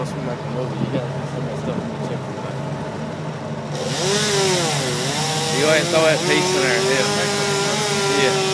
You guys can that stuff in the check. You go ahead and throw that piece in there. Yeah. Yeah.